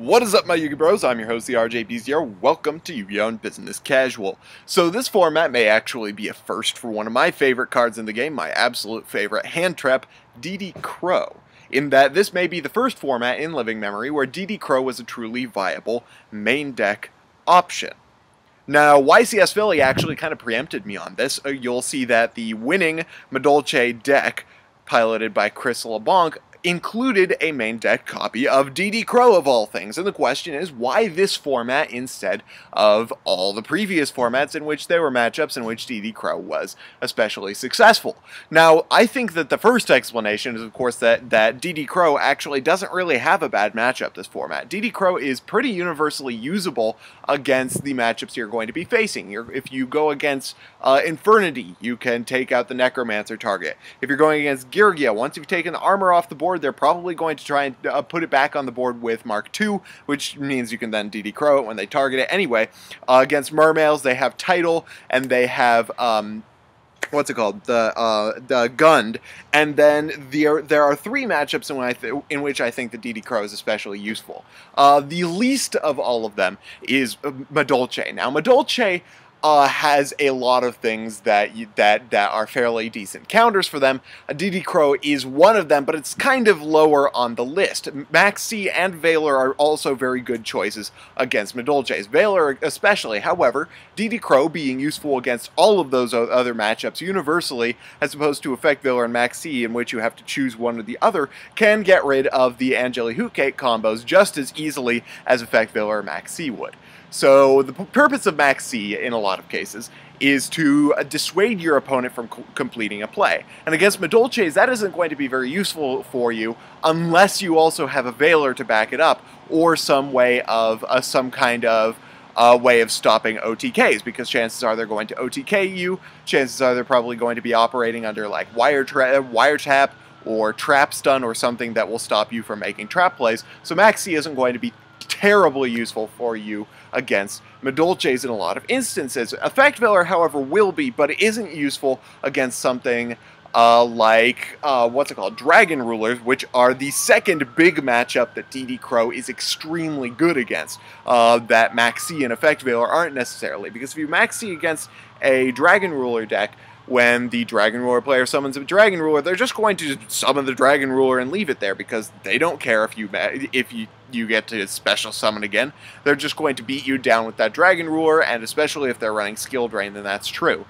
What is up, my Yu-Gi Bros? I'm your host, the RJB0. Welcome to Yu-Gi-Oh! Business Casual. So this format may actually be a first for one of my favorite cards in the game, my absolute favorite, Hand Trap, DD Crow. In that this may be the first format in living memory where DD Crow was a truly viable main deck option. Now, YCS Philly actually kind of preempted me on this. Uh, you'll see that the winning Madolche deck, piloted by Chris LeBlanc, included a main deck copy of DD Crow of all things. And the question is, why this format instead of all the previous formats in which there were matchups in which DD Crow was especially successful? Now, I think that the first explanation is, of course, that, that DD Crow actually doesn't really have a bad matchup this format. DD Crow is pretty universally usable against the matchups you're going to be facing. You're, if you go against uh, Infernity, you can take out the Necromancer target. If you're going against Geargia, once you've taken the armor off the board, board, they're probably going to try and uh, put it back on the board with Mark II, which means you can then DD Crow it when they target it. Anyway, uh, against Mermails, they have Tidal, and they have... Um, what's it called? The uh, the Gund, and then there there are three matchups in, I in which I think the DD Crow is especially useful. Uh, the least of all of them is uh, Madolche. Now Madolche uh, has a lot of things that you, that that are fairly decent counters for them. A DD Crow is one of them, but it's kind of lower on the list. Maxi and Veiler are also very good choices against Madolches. Veiler especially, however, DD Crow being useful against all of those other matchups universally, as opposed to Effect Veiler and Maxi, in which you have to choose one or the other, can get rid of the Anjelly Hootcake combos just as easily as Effect Veiler or Maxi would. So the purpose of Max C, in a lot of cases, is to uh, dissuade your opponent from completing a play. And against Madolches, that isn't going to be very useful for you unless you also have a Veiler to back it up, or some way of, uh, some kind of uh, way of stopping OTKs, because chances are they're going to OTK you, chances are they're probably going to be operating under like wire tra wiretap or trap stun or something that will stop you from making trap plays. So Maxi isn't going to be terribly useful for you against Madolches in a lot of instances. Effect Veiler, however, will be, but it isn't useful against something uh, like, uh, what's it called, Dragon Rulers, which are the second big matchup that DD Crow is extremely good against, uh, that Maxi and Effect Veiler aren't necessarily, because if you Maxi against a Dragon Ruler deck, when the Dragon Ruler player summons a Dragon Ruler, they're just going to summon the Dragon Ruler and leave it there because they don't care if you if you you get to special summon again. They're just going to beat you down with that Dragon Ruler, and especially if they're running Skill Drain, then that's true.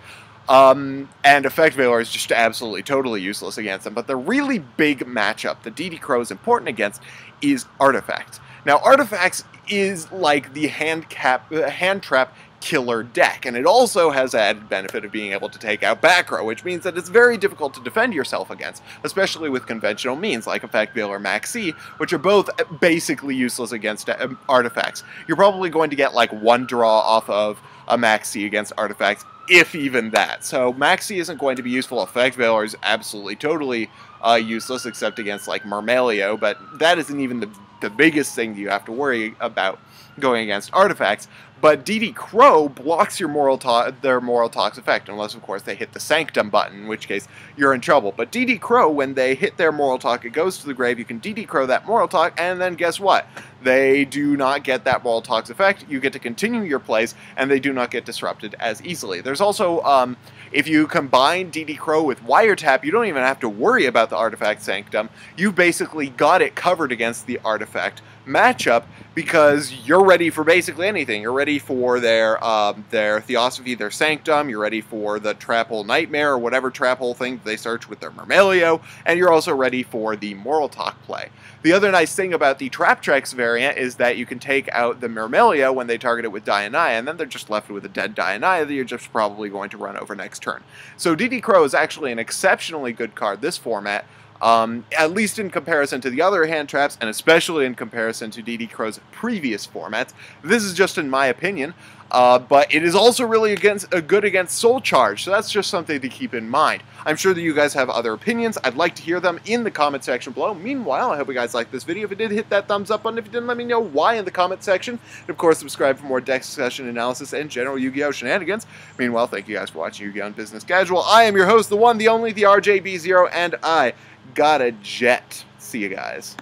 Um, and Effect Veiler is just absolutely, totally useless against them. But the really big matchup that DD Crow is important against is Artifact. Now, Artifacts is like the hand, cap, uh, hand trap killer deck. And it also has added benefit of being able to take out back row, which means that it's very difficult to defend yourself against, especially with conventional means like Effect Veil or Maxi, which are both basically useless against uh, artifacts. You're probably going to get like one draw off of a Maxi against artifacts, if even that. So Maxi isn't going to be useful. Effect Veil is absolutely, totally uh, useless, except against like Myrmeleo, but that isn't even the, the biggest thing you have to worry about going against artifacts. But DD Crow blocks your Moralltach their Moralltach effect, unless of course they hit the Sanctum button, in which case you're in trouble. But DD Crow, when they hit their Moralltach, it goes to the grave. You can DD Crow that Moralltach, and then guess what? They do not get that Moralltach effect. You get to continue your plays, and they do not get disrupted as easily. There's also, um, if you combine DD Crow with Wiretap, you don't even have to worry about the Artifact Sanctum. You've basically got it covered against the Artifact matchup because you're ready for basically anything. You're ready for their um, their Theosophy, their Sanctum. You're ready for the Trap Hole Nightmare or whatever Trap Hole thing they search with their Myrmeleo, and you're also ready for the Moralltach play. The other nice thing about the Traptrix variant is that you can take out the Myrmeleo when they target it with Dionaea, and then they're just left with a dead Dionaea that you're just probably going to run over next turn. So DD Crow is actually an exceptionally good card this format, um, at least in comparison to the other hand traps, and especially in comparison to DD Crow's previous formats. This is just in my opinion, uh, but it is also really against uh, good against Soul Charge, so that's just something to keep in mind. I'm sure that you guys have other opinions. I'd like to hear them in the comment section below. Meanwhile, I hope you guys liked this video. If you did, hit that thumbs up button. If you didn't, let me know why in the comment section. And of course, subscribe for more deck discussion analysis and general Yu-Gi-Oh! shenanigans. Meanwhile, thank you guys for watching Yu-Gi-Oh! Business Casual. I am your host, the one, the only, the RJB0, and I got a jet. See you guys.